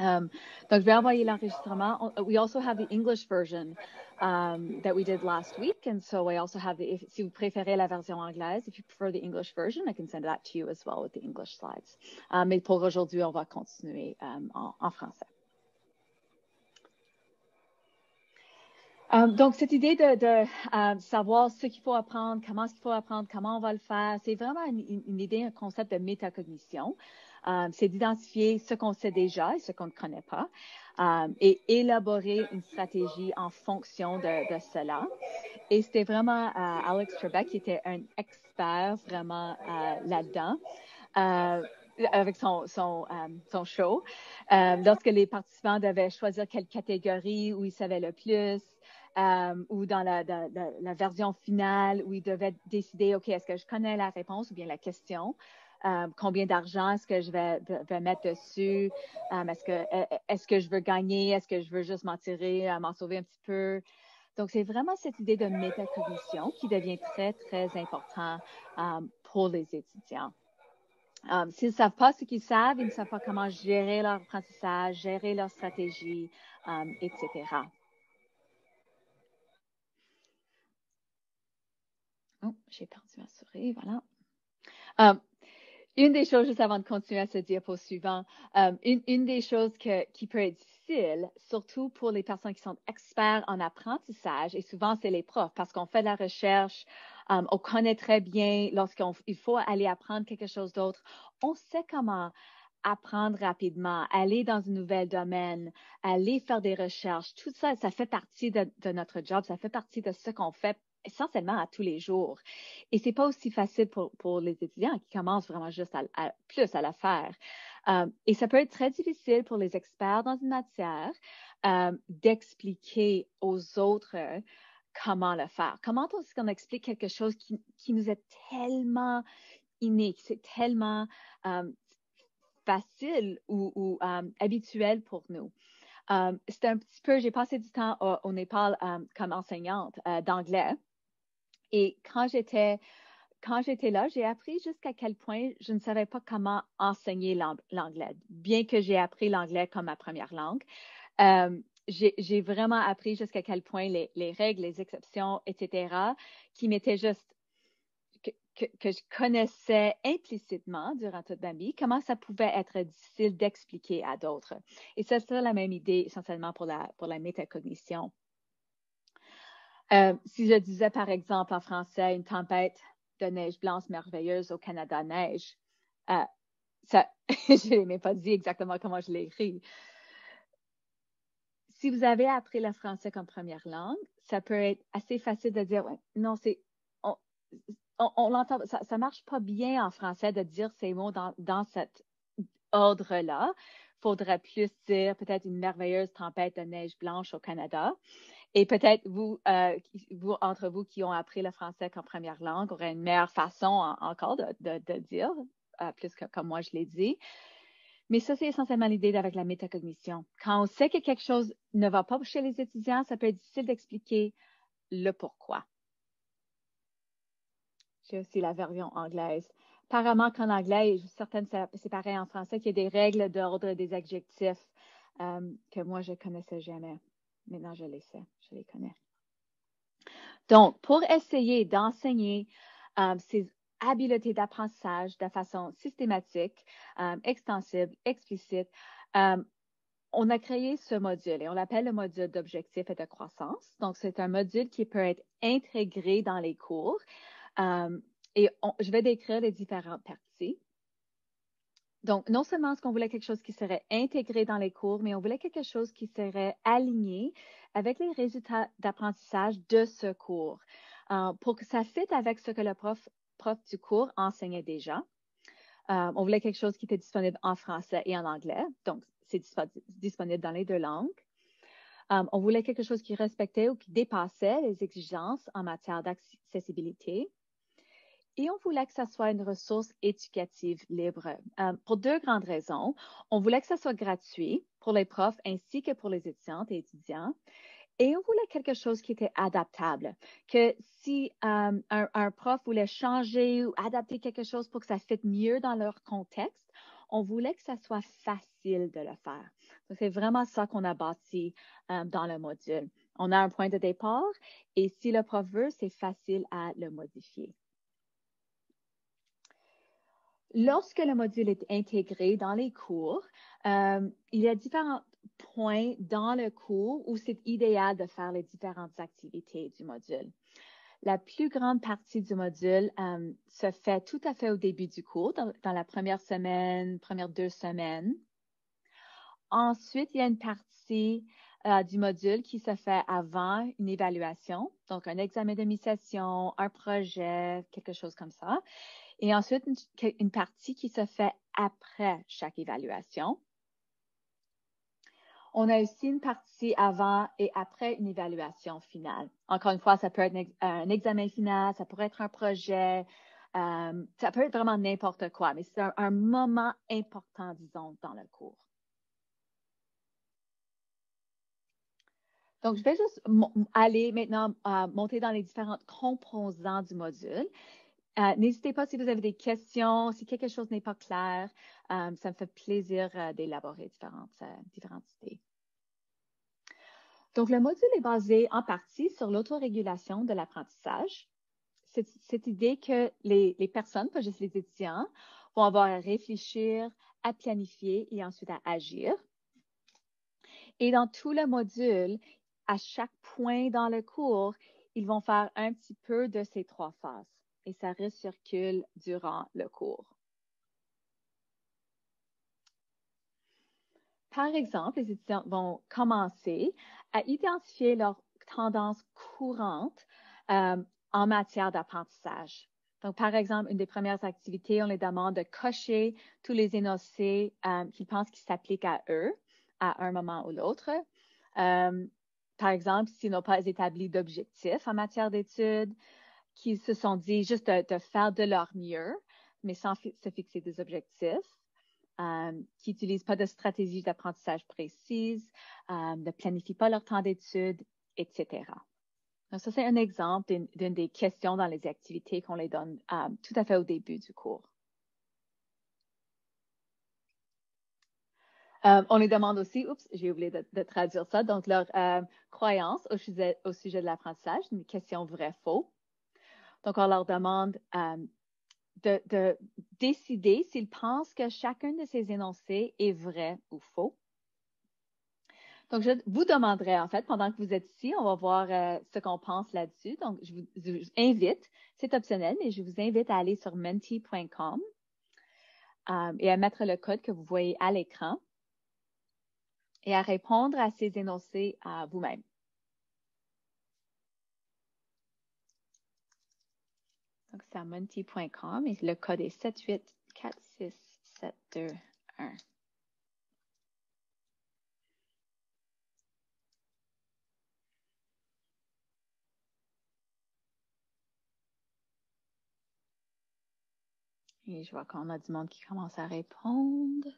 Um, donc, je vais envoyer l'enregistrement. We also have the English version um, that we did last week. And so I also have the, if, si vous préférez la version anglaise, if you prefer the English version, I can send that to you as well with the English slides. Um, mais pour aujourd'hui, on va continuer um, en, français. Um, donc, cette idée de, savoir ce qu'il faut apprendre, comment ce qu'il faut apprendre, comment on va le faire, c'est vraiment une, idée, un concept de métacognition. Um, c'est d'identifier ce qu'on sait déjà et ce qu'on ne connaît pas um, et élaborer une stratégie en fonction de, cela. Et c'était vraiment uh, Alex Trebek qui était un expert vraiment là-dedans. Euh, avec son, son, son show, lorsque les participants devaient choisir quelle catégorie où ils savaient le plus, ou dans la, version finale où ils devaient décider, OK, est-ce que je connais la réponse ou bien la question? Euh, combien d'argent est-ce que je vais, mettre dessus? Euh, est-ce que est-ce que je veux gagner? Est-ce que je veux juste m'en tirer, euh, m'en sauver un petit peu? Donc, c'est vraiment cette idée de métacognition qui devient très, très important pour les étudiants. S'ils ne savent pas ce qu'ils savent, ils ne savent pas comment gérer leur apprentissage, gérer leur stratégie, etc. Oh, j'ai perdu ma souris, voilà. Une des choses, juste avant de continuer à ce diapo suivant, um, une, une, des choses que, qui peut être difficile, surtout pour les personnes qui sont experts en apprentissage, et souvent c'est les profs, parce qu'on fait de la recherche, um, on connaît très bien lorsqu'il faut aller apprendre quelque chose d'autre, on sait comment apprendre rapidement, aller dans un nouvel domaine, aller faire des recherches, tout ça, ça fait partie de notre job, ça fait partie de ce qu'on fait essentiellement à tous les jours. Et c'est pas aussi facile pour, pour les étudiants qui commencent vraiment juste à, plus à la faire. Euh, et ça peut être très difficile pour les experts dans une matière euh, d'expliquer aux autres comment le faire. Comment est-ce qu'on explique quelque chose qui, qui, nous est tellement inné, c'est tellement euh, facile ou, habituel pour nous? C'est un petit peu, j'ai passé du temps au, au Népal comme enseignante d'anglais. Et quand j'étais quand j'étais là, j'ai appris jusqu'à quel point je ne savais pas comment enseigner l'anglais, bien que j'ai appris l'anglais comme ma première langue. Euh, j'ai vraiment appris jusqu'à quel point les, les, règles, les exceptions, etc., qui m'étaient juste que, je connaissais implicitement durant toute ma vie, comment ça pouvait être difficile d'expliquer à d'autres. Et c'est ça la même idée essentiellement pour la, pour la métacognition. Euh, si je disais, par exemple, en français, une tempête de neige blanche merveilleuse au Canada neige, euh, ça, je n'ai même pas dit exactement comment je l'ai écrit. Si vous avez appris le français comme première langue, ça peut être assez facile de dire, non, c'est, on, on, l'entend, ça, ça marche pas bien en français de dire ces mots dans, dans cet ordre-là. Faudrait plus dire peut-être une merveilleuse tempête de neige blanche au Canada. Et peut-être vous, euh, vous, entre vous qui ont appris le français comme première langue, aurez une meilleure façon encore de, de, de dire, euh, plus que comme moi je l'ai dit. Mais ça, c'est essentiellement l'idée avec la métacognition. Quand on sait que quelque chose ne va pas chez les étudiants, ça peut être difficile d'expliquer le pourquoi. J'ai aussi la version anglaise. Apparemment qu'en anglais, et je suis certaine que c'est pareil en français, qu'il y a des règles d'ordre des adjectifs euh, que moi, je connaissais jamais. Maintenant, je les sais, je les connais. Donc, pour essayer d'enseigner euh, ces habiletés d'apprentissage de façon systématique, euh, extensible, explicite, euh, on a créé ce module et on l'appelle le module d'objectifs et de croissance. Donc, c'est un module qui peut être intégré dans les cours. et je vais décrire les différentes parties. Donc, non seulement est-ce qu'on voulait quelque chose qui serait intégré dans les cours, mais on voulait quelque chose qui serait aligné avec les résultats d'apprentissage de ce cours euh, pour que ça fitte avec ce que le prof, du cours enseignait déjà. Euh, on voulait quelque chose qui était disponible en français et en anglais, donc c'est disponible dans les deux langues. Euh, on voulait quelque chose qui respectait ou qui dépassait les exigences en matière d'accessibilité et on voulait que ça soit une ressource éducative libre euh, pour deux grandes raisons. On voulait que ça soit gratuit pour les profs ainsi que pour les étudiantes et étudiants. Et on voulait quelque chose qui était adaptable, que si euh, un, prof voulait changer ou adapter quelque chose pour que ça fitte mieux dans leur contexte, on voulait que ça soit facile de le faire. C'est vraiment ça qu'on a bâti euh, dans le module. On a un point de départ et si le prof veut, c'est facile à le modifier. Lorsque le module est intégré dans les cours, euh, il y a différents points dans le cours où c'est idéal de faire les différentes activités du module. La plus grande partie du module euh, se fait tout à fait au début du cours, dans, la première semaine, première deux semaines. Ensuite, il y a une partie euh, du module qui se fait avant une évaluation, donc un examen de mission, un projet, quelque chose comme ça. Et ensuite, une partie qui se fait après chaque évaluation. On a aussi une partie avant et après une évaluation finale. Encore une fois, ça peut être un examen final, ça pourrait être un projet, euh, ça peut être vraiment n'importe quoi, mais c'est un, moment important, disons, dans le cours. Donc, je vais juste aller maintenant euh, monter dans les différentes composants du module. Euh, n'hésitez pas si vous avez des questions, si quelque chose n'est pas clair. Euh, ça me fait plaisir euh, d'élaborer différentes, idées. Donc, le module est basé en partie sur l'autorégulation de l'apprentissage. Cette, idée que les, les, personnes, pas juste les étudiants, vont avoir à réfléchir, à planifier et ensuite à agir. Et dans tout le module, à chaque point dans le cours, ils vont faire un petit peu de ces trois phases et ça recircule durant le cours. Par exemple, les étudiants vont commencer à identifier leurs tendances courantes euh, en matière d'apprentissage. Donc, par exemple, une des premières activités, on les demande de cocher tous les énoncés euh, qu'ils pensent qui s'appliquent à eux à un moment ou l'autre. Euh, par exemple, s'ils n'ont pas établi d'objectifs en matière d'études, qui se sont dit juste de, faire de leur mieux, mais sans se fixer des objectifs, euh, qui n'utilisent pas de stratégie d'apprentissage précise, euh, ne planifient pas leur temps d'études, etc. Donc, ça, c'est un exemple d'une des questions dans les activités qu'on les donne euh, tout à fait au début du cours. on les demande aussi, oups, j'ai oublié de, traduire ça, donc leur croyance au sujet, au sujet de l'apprentissage, une question vrai-faux. Donc, on leur demande euh, de, décider s'ils pensent que chacun de ces énoncés est vrai ou faux. Donc, je vous demanderai, en fait, pendant que vous êtes ici, on va voir euh, ce qu'on pense là-dessus. Donc, je vous, invite, c'est optionnel, mais je vous invite à aller sur menti.com euh, et à mettre le code que vous voyez à l'écran et à répondre à ces énoncés à vous-même. Donc, c'est à et le code est 7846721. Et je vois qu'on a du monde qui commence à répondre.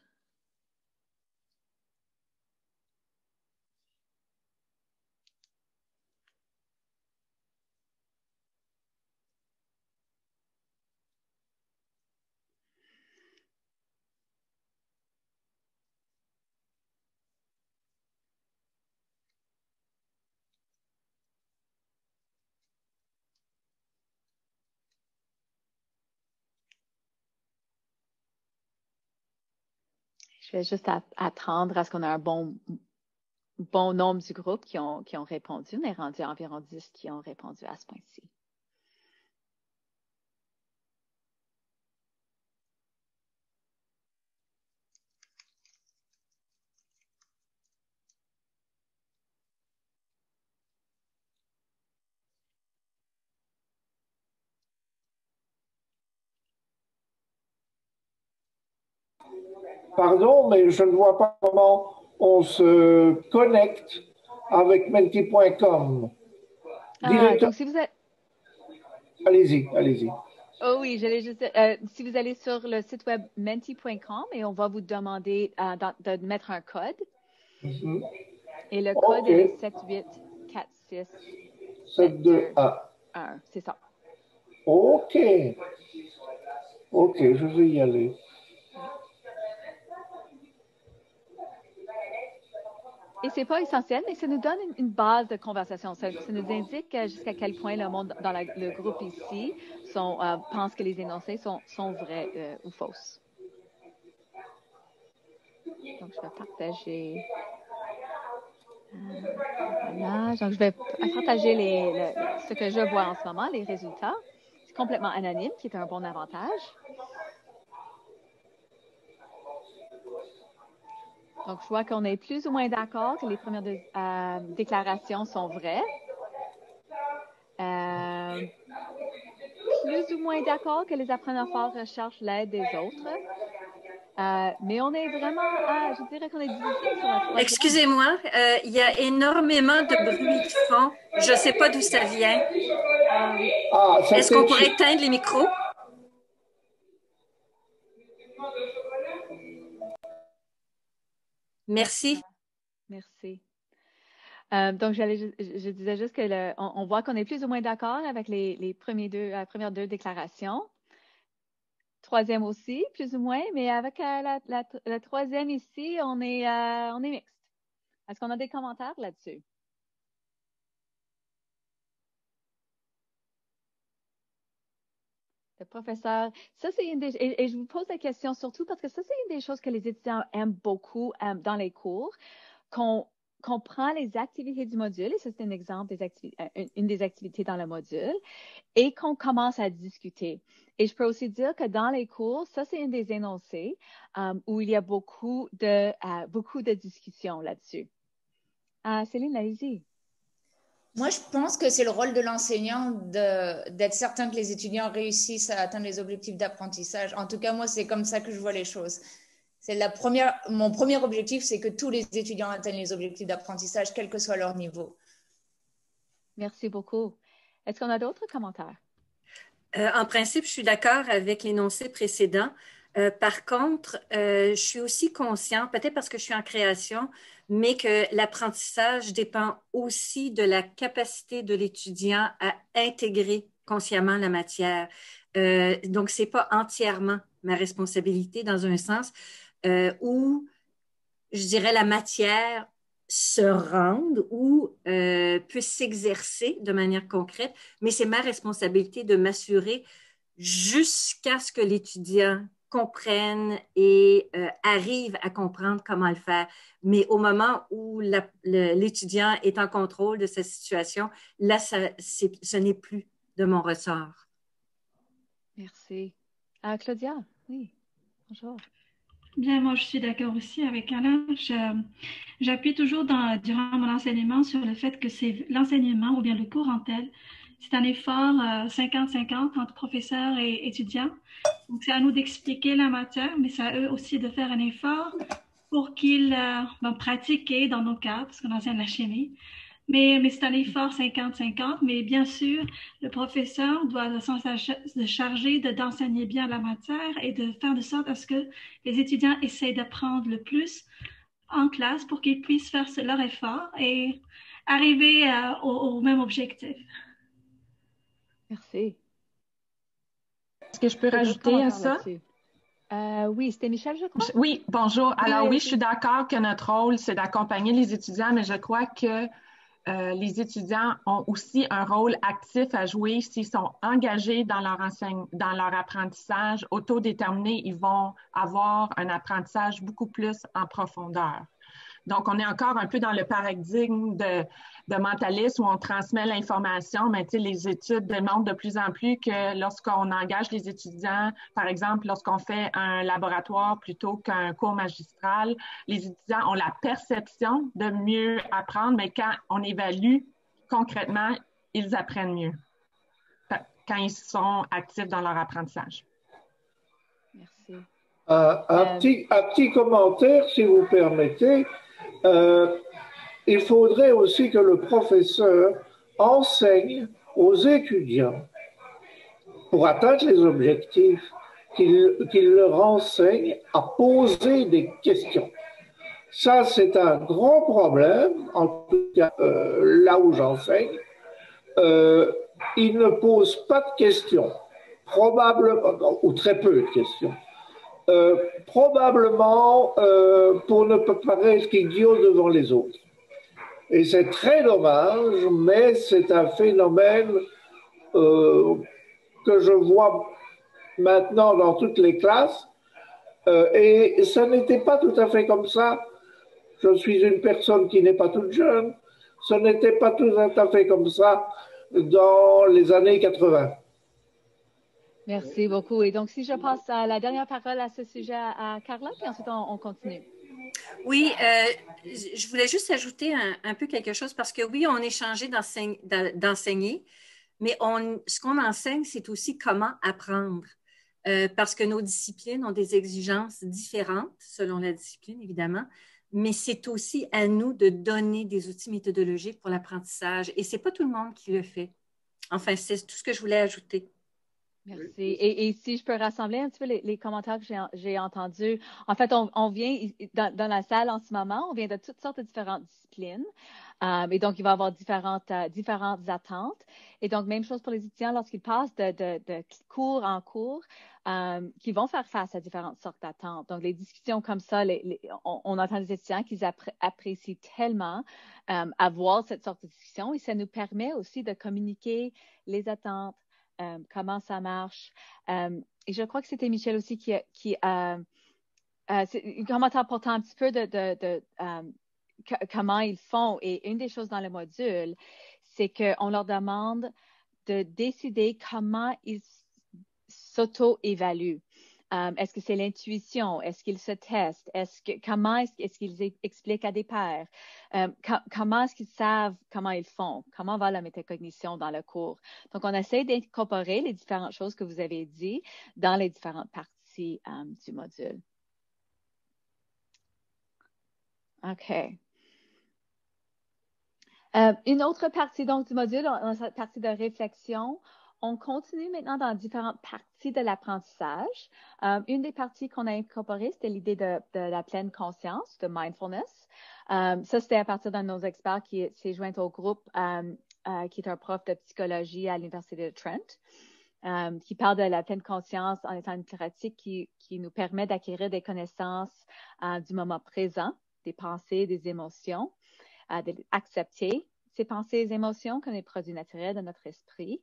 Je vais juste attendre à ce qu'on ait un bon, bon nombre du groupe qui ont, qui ont répondu. On est rendu à environ 10 qui ont répondu à ce point-ci. Pardon, mais je ne vois pas comment on se connecte avec menti.com. Ah, si vous. Allez-y, allez-y. Oh oui, j'allais juste. Euh, si vous allez sur le site web menti.com et on va vous demander euh, de, mettre un code. Mm-hmm. Et le code est 7846 721. C'est ça. OK. OK, je vais y aller. Et c'est pas essentiel, mais ça nous donne une, base de conversation. Ça, nous indique jusqu'à quel point le monde dans le groupe ici euh, pense que les énoncés sont, vrais euh, ou fausses. Donc, je vais partager. Euh, voilà. Donc, je vais partager ce que je vois en ce moment, les résultats. C'est complètement anonyme, qui est un bon avantage. Donc, je vois qu'on est plus ou moins d'accord que les premières euh, déclarations sont vraies. Euh, plus ou moins d'accord que les apprenants forts recherchent l'aide des autres. Euh, mais on est vraiment, je dirais qu'on est difficile sur la Excusez-moi, il y a énormément de bruit de fond. Je ne sais pas d'où ça vient. Ah, Est-ce qu'on pourrait éteindre les micros? Merci. Merci. Euh, donc, je, disais juste que on, voit qu'on est plus ou moins d'accord avec les, premiers deux, premières deux déclarations. Troisième aussi, plus ou moins, mais avec euh, la, troisième ici, on est, euh, on est mixte. Est-ce qu'on a des commentaires là-dessus? Professeur, ça c'est une des, et, je vous pose la question surtout parce que ça c'est une des choses que les étudiants aiment beaucoup euh, dans les cours, qu'on prend les activités du module, et ça c'est un exemple des euh, une des activités dans le module, et qu'on commence à discuter. Et je peux aussi dire que dans les cours, ça c'est un des énoncés euh, où il y a beaucoup de, beaucoup de discussions là-dessus. Céline, allez-y. Moi, je pense que c'est le rôle de l'enseignant d'être certain que les étudiants réussissent à atteindre les objectifs d'apprentissage. En tout cas, moi, c'est comme ça que je vois les choses. C'est la première, mon premier objectif, c'est que tous les étudiants atteignent les objectifs d'apprentissage, quel que soit leur niveau. Merci beaucoup. Est-ce qu'on a d'autres commentaires? Euh, en principe, je suis d'accord avec l'énoncé précédent. Euh, par contre, euh, je suis aussi conscient, peut-être parce que je suis en création, mais que l'apprentissage dépend aussi de la capacité de l'étudiant à intégrer consciemment la matière. Euh, donc, ce n'est pas entièrement ma responsabilité dans un sens où, je dirais, la matière se rende ou peut s'exercer de manière concrète, mais c'est ma responsabilité de m'assurer jusqu'à ce que l'étudiant comprennent et euh, arrivent à comprendre comment le faire. Mais au moment où l'étudiant est en contrôle de sa situation, là, ce n'est plus de mon ressort. Merci. Ah, Claudia, oui, bonjour. Bien, moi, je suis d'accord aussi avec Alain. J'appuie toujours dans, durant mon enseignement sur le fait que c'est l'enseignement ou bien le cours en tel c'est un effort 50-50 euh, entre professeurs et étudiants. Donc, c'est à nous d'expliquer la matière, mais c'est à eux aussi de faire un effort pour qu'ils euh, pratiquent dans nos cas, parce qu'on enseigne la chimie. Mais, mais c'est un effort 50-50, mais bien sûr, le professeur doit se charger d'enseigner bien la matière et de faire de sorte à ce que les étudiants essayent d'apprendre le plus en classe pour qu'ils puissent faire leur effort et arriver euh, au même objectif. Merci. Est-ce que je peux rajouter à ça? Euh, oui, c'était Michel, je crois. Oui, bonjour. Alors oui, je suis d'accord que notre rôle, c'est d'accompagner les étudiants, mais je crois que euh, les étudiants ont aussi un rôle actif à jouer s'ils sont engagés dans leur, dans leur apprentissage autodéterminé, ils vont avoir un apprentissage beaucoup plus en profondeur. Donc, on est encore un peu dans le paradigme de, de mentalisme où on transmet l'information, mais les études démontrent de plus en plus que lorsqu'on engage les étudiants, par exemple, lorsqu'on fait un laboratoire plutôt qu'un cours magistral, les étudiants ont la perception de mieux apprendre, mais quand on évalue concrètement, ils apprennent mieux quand ils sont actifs dans leur apprentissage. Merci. Euh, un, petit, un, petit, commentaire, si vous permettez. Euh, il faudrait aussi que le professeur enseigne aux étudiants pour atteindre les objectifs, qu'il leur enseigne à poser des questions. Ça, c'est un grand problème, en tout cas euh, là où j'enseigne. Euh, ils ne posent pas de questions, probablement, ou très peu de questions. Euh, probablement euh, pour ne pas paraître idiot devant les autres. Et c'est très dommage, mais c'est un phénomène euh, que je vois maintenant dans toutes les classes. Et ça n'était pas tout à fait comme ça. Je suis une personne qui n'est pas toute jeune. Ce n'était pas tout à fait comme ça dans les années 80. Merci beaucoup. Et donc, si je passe à la dernière parole à ce sujet à Carla, puis ensuite on continue. Oui, euh, je voulais juste ajouter un, peu quelque chose parce que oui, on est changé d'enseigner, mais on, ce qu'on enseigne, c'est aussi comment apprendre. Euh, parce que nos disciplines ont des exigences différentes selon la discipline, évidemment, mais c'est aussi à nous de donner des outils méthodologiques pour l'apprentissage. Et ce n'est pas tout le monde qui le fait. Enfin, c'est tout ce que je voulais ajouter. Merci. Et, si je peux rassembler un petit peu les, commentaires que j'ai entendus. En fait, on, vient dans, la salle en ce moment, on vient de toutes sortes de différentes disciplines. Euh, et donc, il va y avoir différentes, euh, différentes attentes. Et donc, même chose pour les étudiants lorsqu'ils passent de, cours en cours, euh, qui vont faire face à différentes sortes d'attentes. Donc, les discussions comme ça, on, entend des étudiants qui apprécient tellement avoir cette sorte de discussion et ça nous permet aussi de communiquer les attentes, euh, comment ça marche. Euh, et je crois que c'était Michel aussi qui, qui a euh, un commentaire important un petit peu de, comment ils font. Et une des choses dans le module, c'est qu'on leur demande de décider comment ils s'auto-évaluent. Euh, est-ce que c'est l'intuition? Est-ce qu'ils se testent? Comment est-ce, qu'ils expliquent à des pairs? Euh, comment est-ce qu'ils savent comment ils font? Comment va la métacognition dans le cours? Donc, on essaie d'incorporer les différentes choses que vous avez dit dans les différentes parties euh, du module. OK. une autre partie donc du module, cette partie de réflexion, on continue maintenant dans différentes parties de l'apprentissage. Euh, une des parties qu'on a incorporées, c'était l'idée de, la pleine conscience, de mindfulness. Euh, ça, c'était à partir d'un de nos experts qui s'est joint au groupe, euh, qui est un prof de psychologie à l'Université de Trent. qui parle de la pleine conscience en étant une pratique qui, qui nous permet d'acquérir des connaissances du moment présent, des pensées, des émotions, d'accepter ces pensées et émotions comme des produits naturels de notre esprit,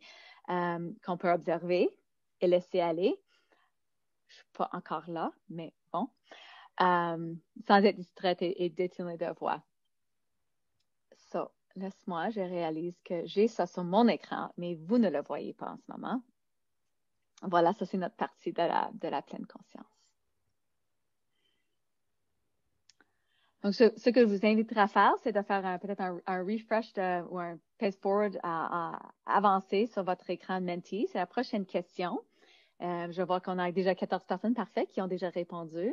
euh, qu'on peut observer et laisser aller. Je suis pas encore là, mais bon. Euh, sans être distraite et, et de voix. So, laisse-moi, je réalise que j'ai ça sur mon écran, mais vous ne le voyez pas en ce moment. Voilà, ça c'est notre partie de la, de la pleine conscience. Donc, ce, que je vous inviterai à faire, c'est de faire peut-être un, refresh ou un pace forward à, avancer sur votre écran de Menti. C'est la prochaine question. Euh, je vois qu'on a déjà 14 personnes parfaites qui ont déjà répondu.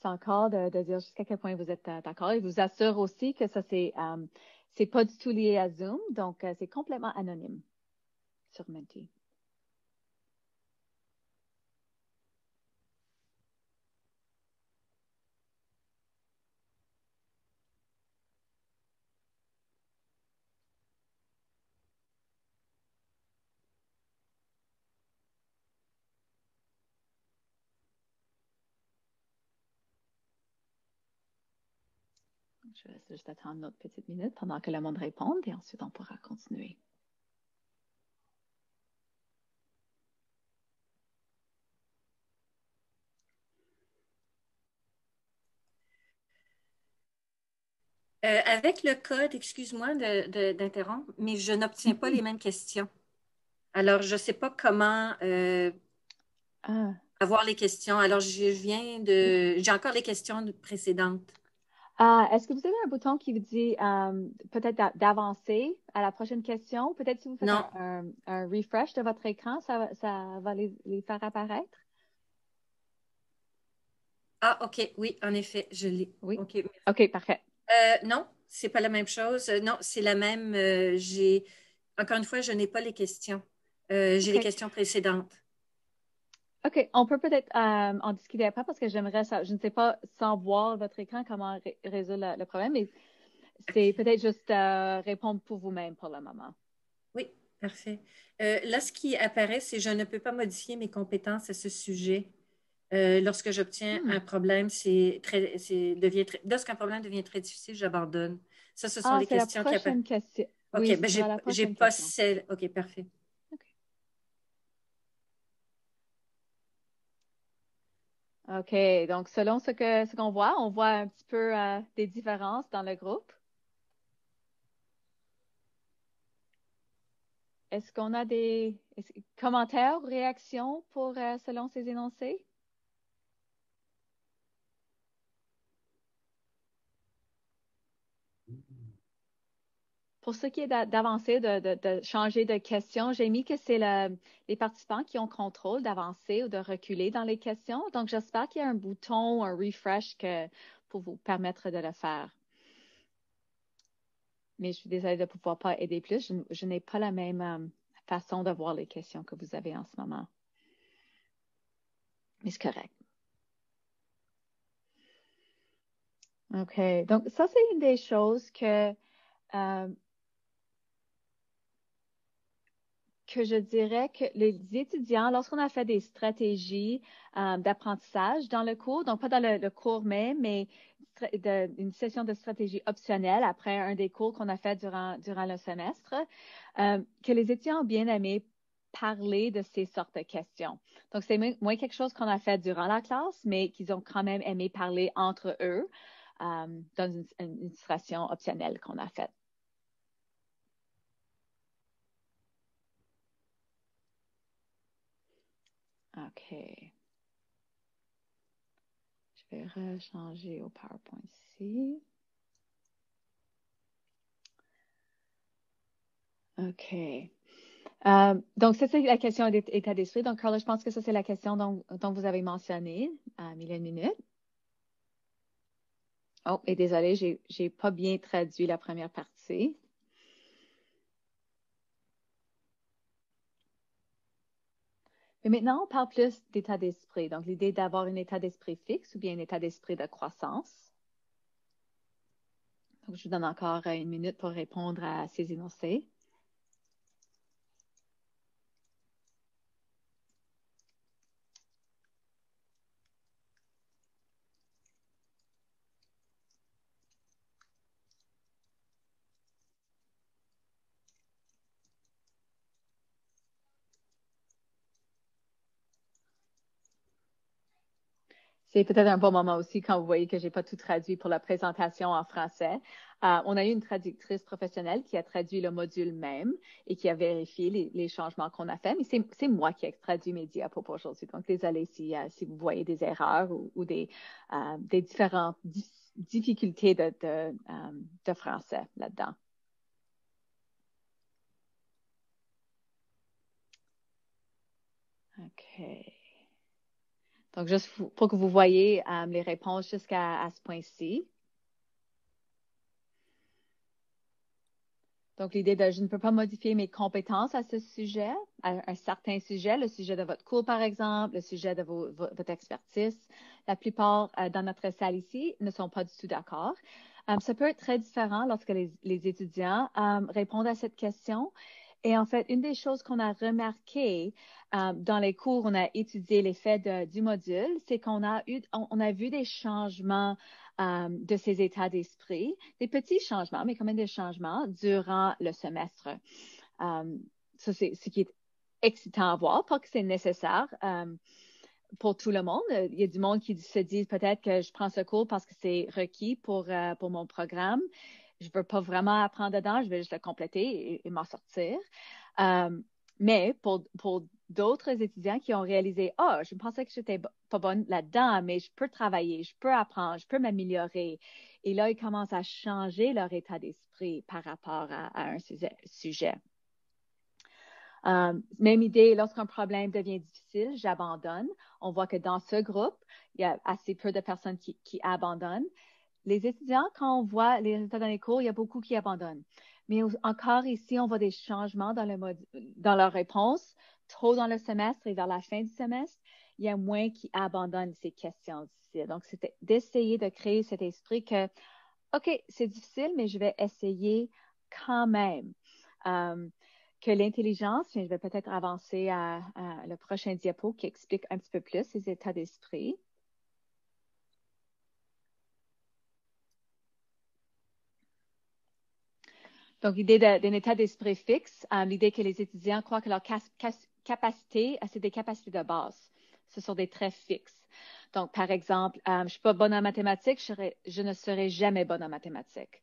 C'est encore de, dire jusqu'à quel point vous êtes euh, d'accord. Et je vous assure aussi que ça, c'est euh, c'est pas du tout lié à Zoom, donc c'est complètement anonyme sur Menti. Je vais juste attendre une autre petite minute pendant que le monde réponde et ensuite on pourra continuer. Euh, avec le code, excuse-moi d'interrompre, mais je n'obtiens pas les mêmes questions. Alors, je ne sais pas comment euh, ah. avoir les questions. Alors, je viens de. J'ai encore les questions précédentes. Ah, est-ce que vous avez un bouton qui vous dit euh, peut-être d'avancer à la prochaine question? Peut-être si vous faites un, refresh de votre écran, ça, va les, faire apparaître? Ah, OK, oui, en effet, je l'ai. Oui. OK, parfait. Euh, non, c'est pas la même chose. Non, c'est la même. Euh, j'ai encore une fois, je n'ai pas les questions. j'ai les questions précédentes. OK, on peut peut-être euh, en discuter après parce que j'aimerais ça. Je ne sais pas sans voir votre écran comment résoudre le, problème, mais c'est peut-être juste euh, répondre pour vous-même pour le moment. Oui, parfait. Euh, là, ce qui apparaît, c'est je ne peux pas modifier mes compétences à ce sujet. Lorsque j'obtiens hmm. un problème, c'est très, devient lorsqu'un problème devient très difficile, j'abandonne. Ça, ce sont ah, les questions la qui question. OK, oui, ben j'ai pas celle. OK, parfait. OK, donc selon ce que qu'on voit, on voit un petit peu euh, des différences dans le groupe. Est-ce qu'on a des commentaires ou réactions pour euh, selon ces énoncés? Pour ce qui est d'avancer, de, changer de question, j'ai mis que c'est les participants qui ont contrôle d'avancer ou de reculer dans les questions. Donc, j'espère qu'il y a un bouton, un refresh pour vous permettre de le faire. Mais je suis désolée de ne pouvoir pas aider plus. Je, n'ai pas la même euh, façon de voir les questions que vous avez en ce moment. Mais c'est correct. OK. Donc, ça, c'est une des choses que euh, que je dirais que les étudiants, lorsqu'on a fait des stratégies euh, d'apprentissage dans le cours, donc pas dans le, cours même, mais une session de stratégie optionnelle après un des cours qu'on a fait durant, durant le semestre, euh, que les étudiants ont bien aimé parler de ces sortes de questions. Donc, c'est moins quelque chose qu'on a fait durant la classe, mais qu'ils ont quand même aimé parler entre eux euh, dans une, une session optionnelle qu'on a faite. OK. Je vais rechanger au PowerPoint ici. OK. Euh, donc, ça, c'est la question d'état d'esprit. Donc, Carla, je pense que ça, c'est la question dont, vous avez mentionné à mille minutes. Oh, et désolé, j'ai n'ai pas bien traduit la première partie. Mais maintenant, on parle plus d'état d'esprit. Donc, l'idée d'avoir un état d'esprit fixe ou bien un état d'esprit de croissance. Je vous donne encore une minute pour répondre à ces énoncés. C'est peut-être un bon moment aussi quand vous voyez que j'ai pas tout traduit pour la présentation en français. Euh, on a eu une traductrice professionnelle qui a traduit le module même et qui a vérifié les, changements qu'on a faits, mais c'est moi qui ai traduit mes diapos aujourd'hui. Donc, désolé si, euh, si vous voyez des erreurs ou, des, euh, des différentes difficultés de, de, de français là-dedans. OK. Donc, juste pour que vous voyez euh, les réponses jusqu'à ce point-ci. Donc, l'idée de je ne peux pas modifier mes compétences à ce sujet, à un certain sujet, le sujet de votre cours, par exemple, le sujet de votre expertise. La plupart euh, dans notre salle ici ne sont pas du tout d'accord. Euh, ça peut être très différent lorsque les, les étudiants répondent à cette question. Et en fait, une des choses qu'on a remarqué euh, dans les cours, on a étudié l'effet du module, c'est qu'on a eu, on, a vu des changements euh, de ces états d'esprit, des petits changements, mais quand même des changements durant le semestre. Euh, ça, c'est ce qui est excitant à voir, pas que c'est nécessaire pour tout le monde. Il y a du monde qui se dit peut-être que je prends ce cours parce que c'est requis pour, pour mon programme je veux pas vraiment apprendre dedans, je vais juste le compléter et, m'en sortir. Euh, mais pour, pour d'autres étudiants qui ont réalisé, oh, je pensais que j'étais pas bonne là-dedans, mais je peux travailler, je peux apprendre, je peux m'améliorer. Et là, ils commencent à changer leur état d'esprit par rapport à, un sujet. Euh, même idée, lorsqu'un problème devient difficile, j'abandonne. On voit que dans ce groupe, il y a assez peu de personnes qui abandonnent les étudiants, quand on voit les résultats dans les cours, il y a beaucoup qui abandonnent. Mais encore ici, on voit des changements dans, le mode, dans leur réponse. Trop dans le semestre et vers la fin du semestre, il y a moins qui abandonnent ces questions difficiles. Donc, c'était d'essayer de créer cet esprit que, OK, c'est difficile, mais je vais essayer quand même. Euh, que l'intelligence, je vais peut-être avancer à, à, le prochain diapo qui explique un petit peu plus ces états d'esprit. Donc, l'idée d'un état d'esprit fixe, euh, l'idée que les étudiants croient que leur capacité, c'est des capacités de base. Ce sont des traits fixes. Donc, par exemple, euh, je ne suis pas bonne en mathématiques, je, ne serai jamais bonne en mathématiques.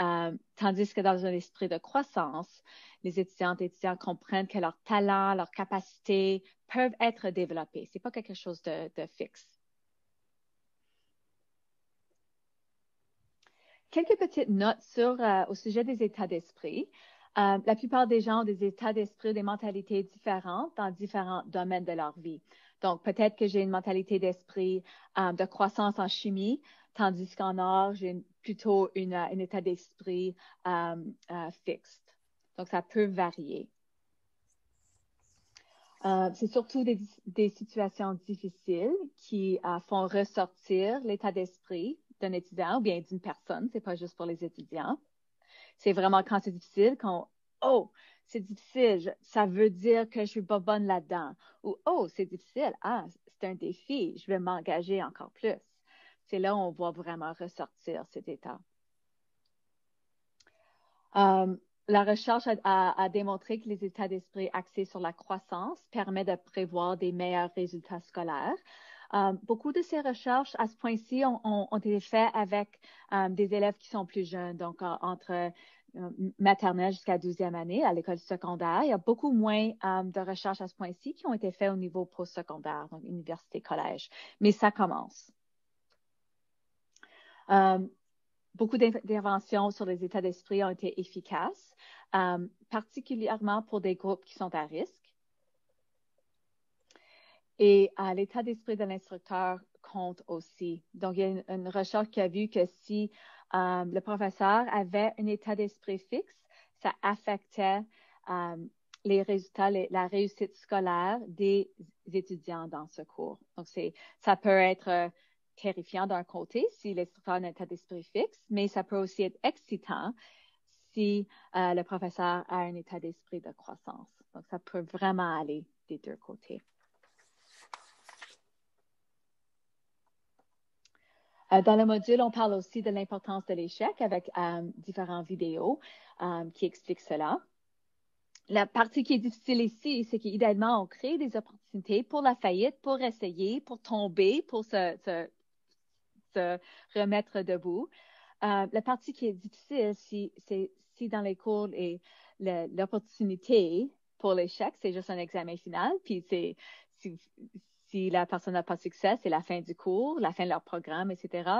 Euh, tandis que dans un esprit de croissance, les étudiantes et étudiants comprennent que leurs talents, leurs capacités peuvent être développés. Ce n'est pas quelque chose de fixe. Quelques petites notes euh, au sujet des états d'esprit. Euh, la plupart des gens ont des états d'esprit, des mentalités différentes dans différents domaines de leur vie. Donc, peut-être que j'ai une mentalité d'esprit euh, de croissance en chimie, tandis qu'en art, j'ai plutôt une, un état d'esprit fixe. Donc, ça peut varier. c'est surtout des, situations difficiles qui font ressortir l'état d'esprit d'un étudiant ou bien d'une personne, c'est pas juste pour les étudiants. C'est vraiment quand c'est difficile, quand oh, c'est difficile, ça veut dire que je suis pas bonne là-dedans. Ou oh, c'est difficile, ah, c'est un défi, je vais m'engager encore plus. C'est là où on voit vraiment ressortir cet état. Euh, la recherche a, a, démontré que les états d'esprit axés sur la croissance permettent de prévoir des meilleurs résultats scolaires. Euh, beaucoup de ces recherches à ce point-ci ont, été faites avec euh, des élèves qui sont plus jeunes, donc euh, entre maternelle jusqu'à 12e année à l'école secondaire. Il y a beaucoup moins de recherches à ce point-ci qui ont été faites au niveau postsecondaire, donc université, collège. Mais ça commence. beaucoup d'interventions sur les états d'esprit ont été efficaces, particulièrement pour des groupes qui sont à risque. Et euh, l'état d'esprit de l'instructeur compte aussi. Donc, il y a une, recherche qui a vu que si euh, le professeur avait un état d'esprit fixe, ça affectait euh, les résultats, la réussite scolaire des étudiants dans ce cours. Donc, ça peut être terrifiant d'un côté si l'instructeur a un état d'esprit fixe, mais ça peut aussi être excitant si le professeur a un état d'esprit de croissance. Donc, ça peut vraiment aller des deux côtés. Dans le module, on parle aussi de l'importance de l'échec avec euh, différentes vidéos euh, qui expliquent cela. La partie qui est difficile ici, c'est qu'idéalement, on crée des opportunités pour la faillite, pour essayer, pour tomber, pour se, remettre debout. la partie qui est difficile, c'est si dans les cours, l'opportunité pour l'échec, c'est juste un examen final, puis c'est si la personne n'a pas de succès, c'est la fin du cours, la fin de leur programme, etc.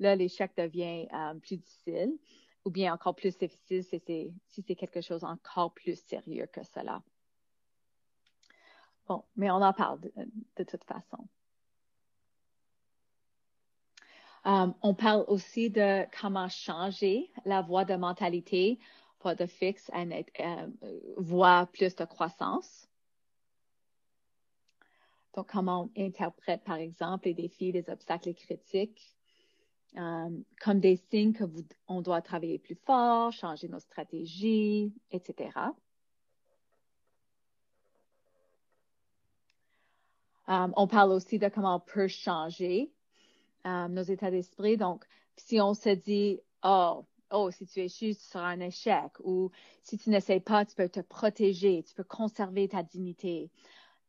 Là, l'échec devient euh, plus difficile ou bien encore plus difficile si c'est quelque chose encore plus sérieux que cela. Bon, mais on en parle de, toute façon. Euh, on parle aussi de comment changer la voie de mentalité, pas de fixe, à euh, voie plus de croissance. Donc, comment on interprète, par exemple, les défis, les obstacles, les critiques, euh, comme des signes que on doit travailler plus fort, changer nos stratégies, etc. Euh, on parle aussi de comment on peut changer euh, nos états d'esprit. Donc, si on se dit, oh, oh, si tu échoues, tu seras un échec, ou si tu n'essayes pas, tu peux te protéger, tu peux conserver ta dignité.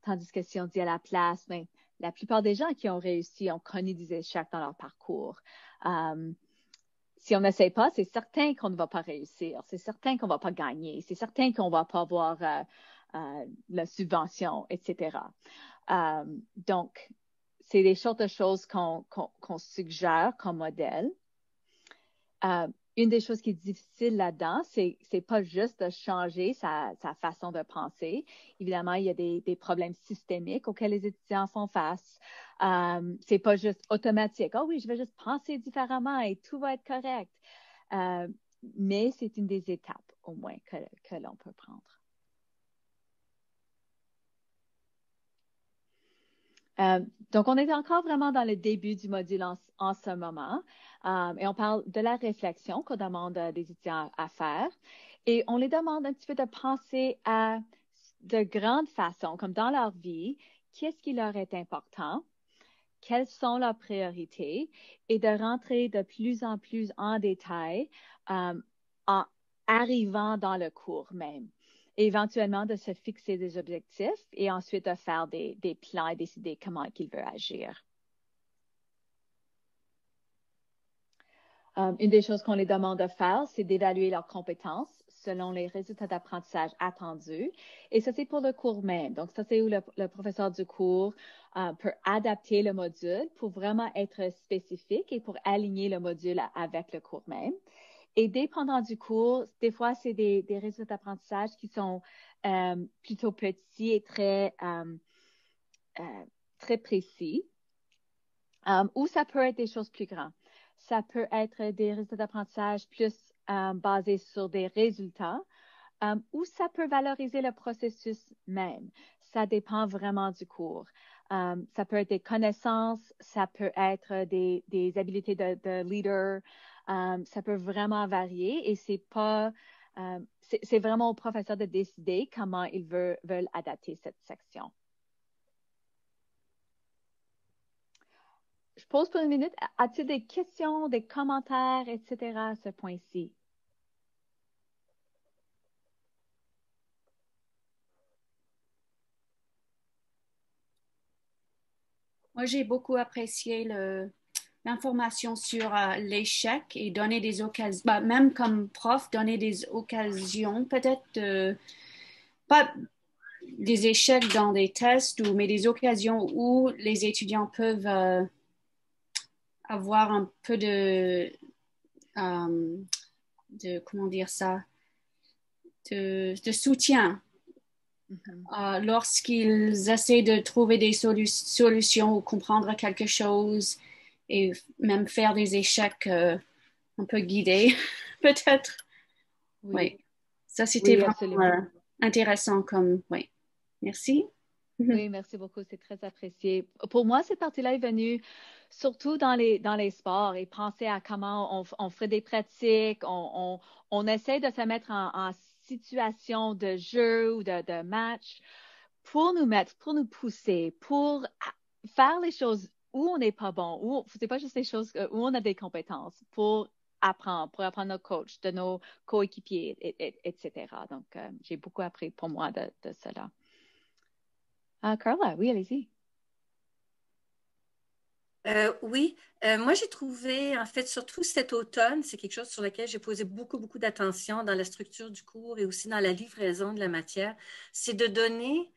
Tandis que si on dit à la place, ben, la plupart des gens qui ont réussi ont connu des échecs dans leur parcours. Um, si on n'essaie pas, c'est certain qu'on ne va pas réussir. C'est certain qu'on ne va pas gagner. C'est certain qu'on ne va pas avoir euh, euh, la subvention, etc. Donc, c'est des sortes de choses qu'on suggère comme modèle. Euh, une des choses qui est difficile là-dedans, c'est c'est pas juste de changer sa, façon de penser. Évidemment, il y a des, problèmes systémiques auxquels les étudiants font face. Euh, c'est pas juste automatique. Oh oui, je vais juste penser différemment et tout va être correct. Euh, mais c'est une des étapes au moins que, que l'on peut prendre. Euh, donc, on est encore vraiment dans le début du module en ce moment. Um, et on parle de la réflexion qu'on demande des étudiants à faire. Et on les demande un petit peu de penser à de grandes façons, comme dans leur vie, qu'est-ce qui leur est important, quelles sont leurs priorités et de rentrer de plus en plus en détail euh, en arrivant dans le cours même. éventuellement de se fixer des objectifs et ensuite de faire des, plans et décider comment il veut agir. Euh, une des choses qu'on les demande de faire, c'est d'évaluer leurs compétences selon les résultats d'apprentissage attendus. Et ça, c'est pour le cours même. Donc, ça, c'est où le, professeur du cours euh, peut adapter le module pour vraiment être spécifique et pour aligner le module avec le cours même. Et dépendant du cours, des fois, c'est des, résultats d'apprentissage qui sont euh, plutôt petits et très, très précis. ou ça peut être des choses plus grandes. Ça peut être des résultats d'apprentissage plus euh, basé sur des résultats euh, ou ça peut valoriser le processus même. Ça dépend vraiment du cours. Euh, ça peut être des connaissances, ça peut être des, habiletés de, de leader, ça peut vraiment varier et c'est pas, c'est vraiment au professeur de décider comment ils veulent adapter cette section. Pose pour une minute. As-tu des questions, des commentaires, etc. à ce point-ci? Moi, j'ai beaucoup apprécié l'information sur euh, l'échec et donner des occasions, bah, même comme prof, donner des occasions, peut-être pas des échecs dans des tests, ou, mais des occasions où les étudiants peuvent euh, avoir un peu de, euh, de comment dire ça, de, de soutien Mhm. Euh, lorsqu'ils essaient de trouver des solutions ou comprendre quelque chose et même faire des échecs euh, un peu guidés, peut-être. Oui. Ça, c'était vraiment euh, intéressant comme. Oui. Merci. Oui, merci beaucoup. C'est très apprécié. Pour moi, cette partie-là est venue surtout dans les, dans les sports et penser à comment on, on ferait des pratiques, on, on, on essaie de se mettre en, situation de jeu ou de, match pour nous mettre, pour nous pousser, pour faire les choses où on n'est pas bon, où c'est pas juste les choses où on a des compétences pour apprendre, pour apprendre nos coachs, de nos coéquipiers, etc. Donc, euh, j'ai beaucoup appris pour moi de, cela. Ah, Carla, oui, allez-y. Euh, oui, euh, moi j'ai trouvé, en fait, surtout cet automne, c'est quelque chose sur lequel j'ai posé beaucoup, beaucoup d'attention dans la structure du cours et aussi dans la livraison de la matière, c'est de donner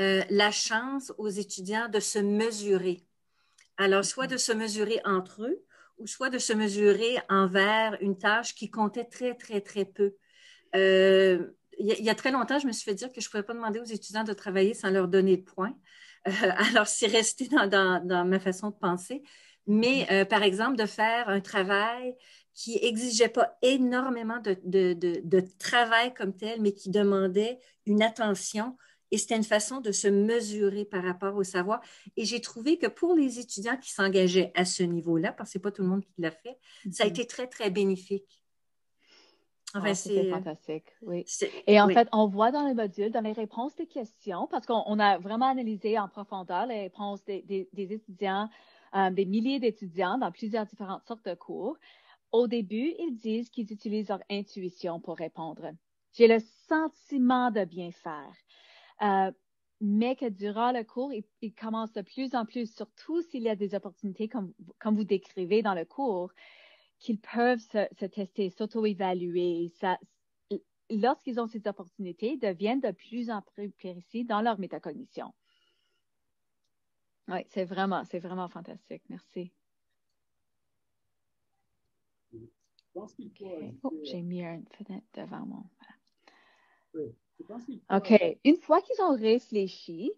euh, la chance aux étudiants de se mesurer. Alors, soit de se mesurer entre eux, ou soit de se mesurer envers une tâche qui comptait très, très, très peu. il y, a très longtemps, je me suis fait dire que je ne pouvais pas demander aux étudiants de travailler sans leur donner de points. Euh, alors, c'est resté dans, ma façon de penser. Mais, mm-hmm. euh, par exemple, de faire un travail qui exigeait pas énormément de, travail comme tel, mais qui demandait une attention. Et c'était une façon de se mesurer par rapport au savoir. Et j'ai trouvé que pour les étudiants qui s'engageaient à ce niveau-là, parce que ce n'est pas tout le monde qui l'a fait, ça a mm-hmm. été très, très bénéfique. Enfin, ah, c'est fantastique, oui. Et en fait, on voit dans les modules, dans les réponses des questions, parce qu'on a vraiment analysé en profondeur les réponses des, étudiants, euh, des milliers d'étudiants dans plusieurs différentes sortes de cours. Au début, ils disent qu'ils utilisent leur intuition pour répondre. J'ai le sentiment de bien faire. Euh, mais que durant le cours, ils, commencent de plus en plus, surtout s'il y a des opportunités comme, comme vous décrivez dans le cours, qu'ils peuvent se, tester, s'auto-évaluer. Lorsqu'ils ont ces opportunités, ils deviennent de plus en plus précis dans leur métacognition. Oui, c'est vraiment, c'est vraiment fantastique. Merci. Oh, j'ai mis une fenêtre devant moi. OK. Une fois qu'ils ont réfléchi,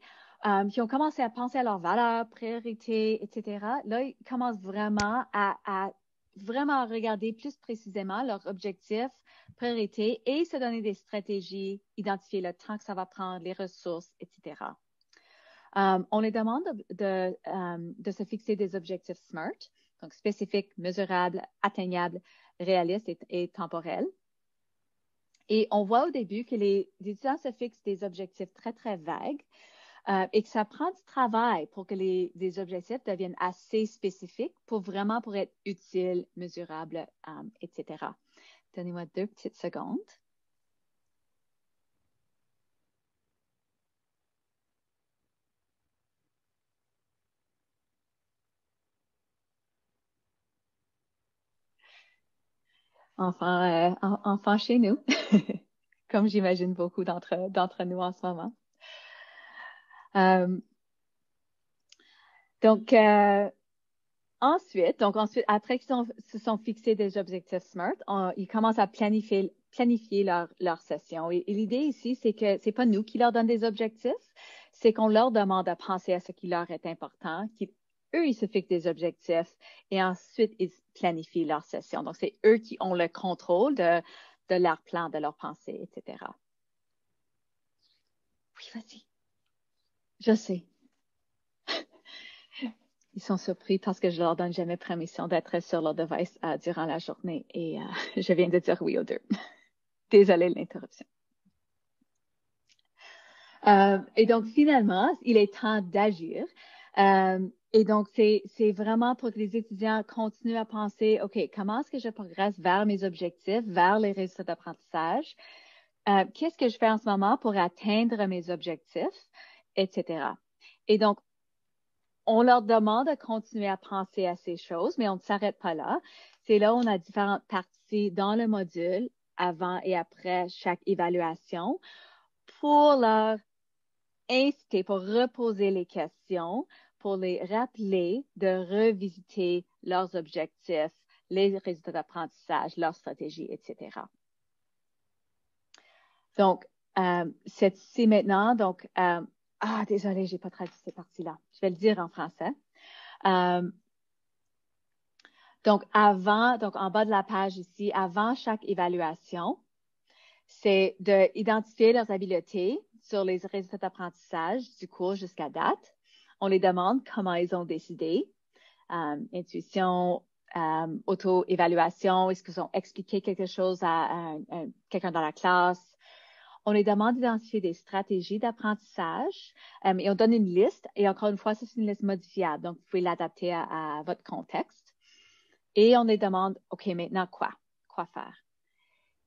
euh, qu'ils ont commencé à penser à leurs valeurs, priorités, etc., là, ils commencent vraiment à vraiment regarder plus précisément leurs objectifs, priorités et se donner des stratégies, identifier le temps que ça va prendre, les ressources, etc. Euh, on les demande de, euh, de, se fixer des objectifs SMART, donc spécifiques, mesurables, atteignables, réalistes et, temporels. Et on voit au début que les, étudiants se fixent des objectifs très, très vagues euh, et que ça prend du travail pour que les, objectifs deviennent assez spécifiques pour vraiment pour être utiles, mesurables, euh, etc. Donnez-moi deux petites secondes. enfin, euh, chez nous, comme j'imagine beaucoup d'entre nous en ce moment. Euh, donc, euh, ensuite, donc ensuite, après qu'ils se sont fixés des objectifs SMART, ils commencent à planifier, leur, session. Et, l'idée ici, c'est que c'est pas nous qui leur donnent des objectifs, c'est qu'on leur demande de penser à ce qui leur est important, qui eux, ils se fixent des objectifs et ensuite, ils planifient leur session. Donc, c'est eux qui ont le contrôle de leur plan, de leur pensée, etc. Oui, vas-y. Je sais. Ils sont surpris parce que je leur donne jamais permission d'être sur leur device euh, durant la journée et euh, je viens de dire oui aux deux. Désolée l'interruption. Euh, et donc, finalement, il est temps d'agir. Et donc, c'est vraiment pour que les étudiants continuent à penser, OK, comment est-ce que je progresse vers mes objectifs, vers les résultats d'apprentissage? Qu'est-ce que je fais en ce moment pour atteindre mes objectifs, etc. Et donc, on leur demande de continuer à penser à ces choses, mais on ne s'arrête pas là. C'est là où on a différentes parties dans le module, avant et après chaque évaluation, pour leur inciter, pour reposer les questions, pour les rappeler de revisiter leurs objectifs, les résultats d'apprentissage, leur stratégie, etc. Donc, euh, c'est maintenant, donc, euh, ah, désolé, j'ai pas traduit cette partie-là. Je vais le dire en français. Euh, donc, avant, donc en bas de la page ici, avant chaque évaluation, c'est d'identifier leurs habiletés sur les résultats d'apprentissage du cours jusqu'à date on les demande comment ils ont décidé. Euh, intuition, euh, auto-évaluation, est-ce qu'ils ont expliqué quelque chose à, quelqu'un dans la classe? On les demande d'identifier des stratégies d'apprentissage euh, et on donne une liste. Et encore une fois, c'est une liste modifiable, donc vous pouvez l'adapter à, votre contexte. Et on les demande, OK, maintenant quoi? Quoi faire?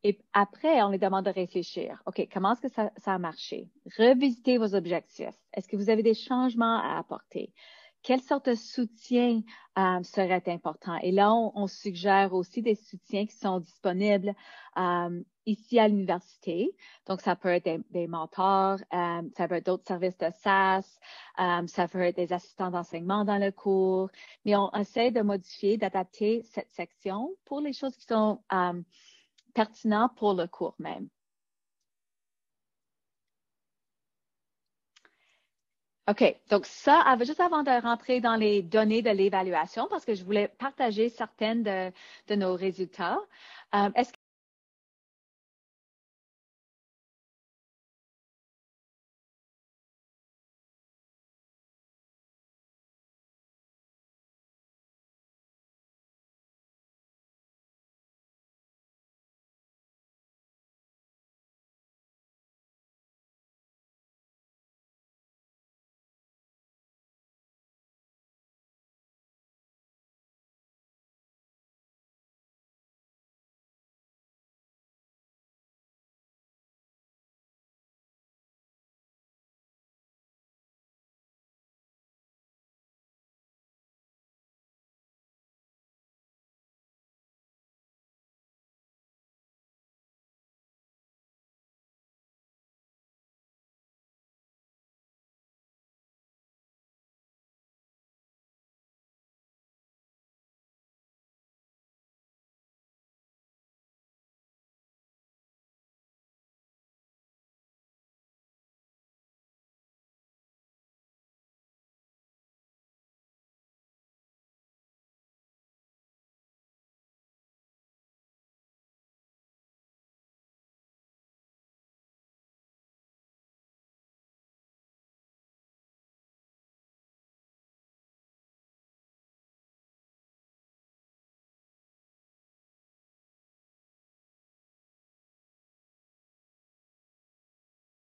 Et après, on les demande de réfléchir. OK, comment est-ce que ça, a marché? Revisitez vos objectifs. Est-ce que vous avez des changements à apporter? Quelle sorte de soutien euh, serait important? Et là, on, suggère aussi des soutiens qui sont disponibles euh, ici à l'université. Donc, ça peut être des, mentors, euh, ça peut être d'autres services de SAS, ça peut être des assistants d'enseignement dans le cours. Mais on essaie de modifier, d'adapter cette section pour les choses qui sont pertinent pour le cours même. OK, donc ça, juste avant de rentrer dans les données de l'évaluation, parce que je voulais partager certaines de, nos résultats, euh, est-ce